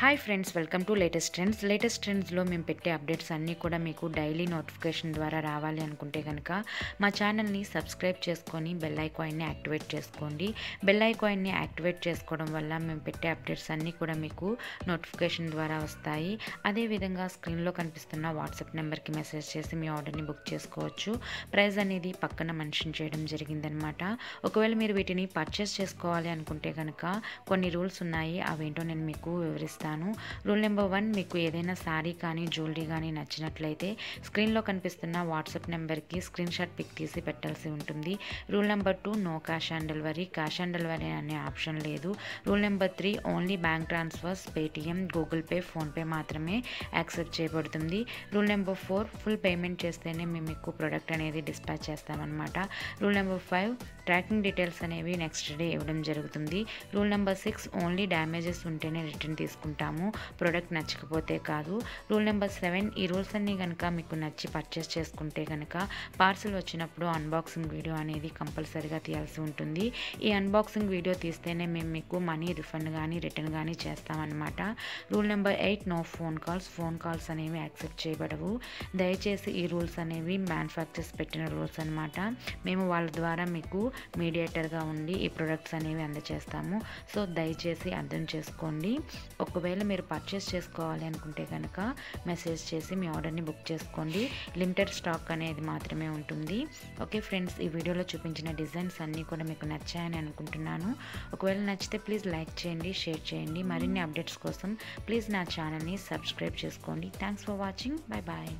Hi friends welcome to latest trends latest ట్రెండ్స్లో మేము పెట్టే updates అన్నీ కూడా మీకు డైలీ నోటిఫికేషన్ ద్వారా రావాలి అనుకుంటే కనుక మా ఛానల్ని సబ్స్క్రైబ్ చేసుకొని బెల్ ఐకాయిన్ని యాక్టివేట్ చేసుకోండి. బెల్ ఐకాయిన్ని యాక్టివేట్ చేసుకోవడం వల్ల మేము పెట్టే అప్డేట్స్ అన్నీ కూడా మీకు నోటిఫికేషన్ ద్వారా వస్తాయి. అదేవిధంగా స్క్రీన్లో కనిపిస్తున్న వాట్సాప్ నెంబర్కి మెసేజ్ చేసి మీ ఆర్డర్ని బుక్ చేసుకోవచ్చు. ప్రైస్ అనేది పక్కన మెన్షన్ చేయడం జరిగిందనమాట ఒకవేళ మీరు వీటిని పర్చేస్ చేసుకోవాలి అనుకుంటే కనుక కొన్ని రూల్స్ ఉన్నాయి. అవేంటో నేను మీకు వివరిస్తాను. రూల్ నెంబర్ వన్ మీకు ఏదైనా శారీ కానీ జ్యువెలరీ కానీ నచ్చినట్లయితే స్క్రీన్లో కనిపిస్తున్న వాట్సాప్ నెంబర్కి స్క్రీన్ షాట్ పిక్ తీసి పెట్టాల్సి ఉంటుంది. Rule number two no cash on delivery cash on delivery అనే ఆప్షన్ లేదు. Rule number three only bank transfers Paytm Google Pay PhonePe మాత్రమే యాక్సెప్ట్ చేయబడుతుంది. Rule number four full payment చేస్తేనే మేము మీకు ప్రోడక్ట్ అనేది డిస్పాచ్ చేస్తామన్నమాట. Rule number five tracking details అనేవి నెక్స్ట్ డే ఇవ్వడం జరుగుతుంది. Rule number six only damages ఉంటేనే రిటర్న్ ఉంటాము ప్రోడక్ట్ నచ్చకపోతే కాదు. రూల్ నెంబర్ సెవెన్ ఈ రూల్స్ అన్నీ కనుక మీకు నచ్చి పర్చేస్ చేసుకుంటే కనుక పార్సల్ వచ్చినప్పుడు అన్బాక్సింగ్ వీడియో అనేది కంపల్సరీగా తీయాల్సి ఉంటుంది. ఈ అన్బాక్సింగ్ వీడియో తీస్తేనే మేము మీకు మనీ రిఫండ్ కానీ రిటర్న్ కానీ చేస్తామన్నమాట. Rule number eight no phone calls phone calls అనేవి యాక్సెప్ట్ చేయబడవు. దయచేసి ఈ రూల్స్ అనేవి మ్యానుఫ్యాక్చర్స్ పెట్టిన రూల్స్ అనమాట మేము వాళ్ళ ద్వారా మీకు మీడియేటర్గా ఉండి ఈ ప్రొడక్ట్స్ అనేవి అందజేస్తాము సో దయచేసి అర్థం చేసుకోండి. ఒకవేళ మీరు పర్చేస్ చేసుకోవాలి అనుకుంటే కనుక మెసేజ్ చేసి మీ ఆర్డర్ని బుక్ చేసుకోండి. లిమిటెడ్ స్టాక్ అనేది మాత్రమే ఉంటుంది. ఓకే ఫ్రెండ్స్ ఈ వీడియోలో చూపించిన డిజైన్స్ అన్నీ కూడా మీకు నచ్చాయని అనుకుంటున్నాను. ఒకవేళ నచ్చితే ప్లీజ్ లైక్ చేయండి షేర్ చేయండి. మరిన్ని అప్డేట్స్ కోసం ప్లీజ్ నా ఛానల్ని సబ్స్క్రైబ్ చేసుకోండి. Thanks for watching bye bye